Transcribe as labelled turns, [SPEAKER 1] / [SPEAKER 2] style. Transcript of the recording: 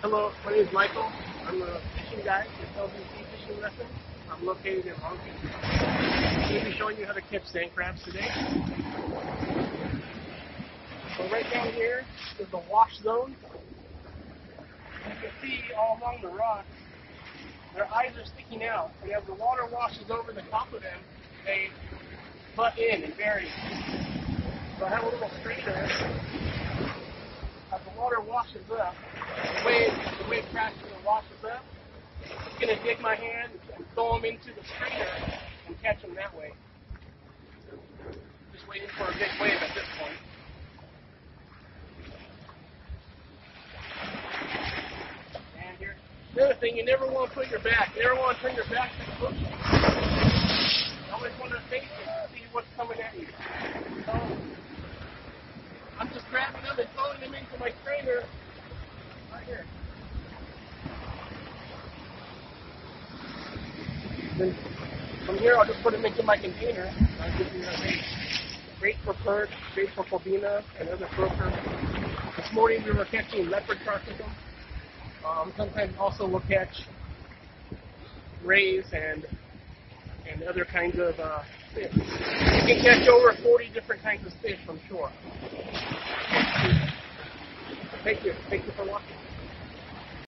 [SPEAKER 1] Hello, my name is Michael. I'm a fishing guide at LBC Fishing Lessons. I'm located in Long Beach. I'm going to be showing you how to catch sand crabs today. So right down here is the wash zone. You can see all along the rocks, their eyes are sticking out, and as the water washes over the top of them, they butt in and bury. So I have a little strainer. As the water washes up, the wave, the and washes up. I'm gonna dig my hand and throw them into the strainer and catch them that way. Just waiting for a big wave at this point. And here, the other thing, you never want to put your back. You never want to turn your back to the hook. Coming at you. So, I'm just grabbing them and throwing them into my strainer. Then from here, I'll just put them into my container. I'll give you a for perch, great for corbina, and other croakers. This morning we were catching leopard carcasses. Um, sometimes also we'll catch rays and and other kinds of uh, fish. You can catch over 40 different kinds of fish from shore. Thank you. Thank you for watching.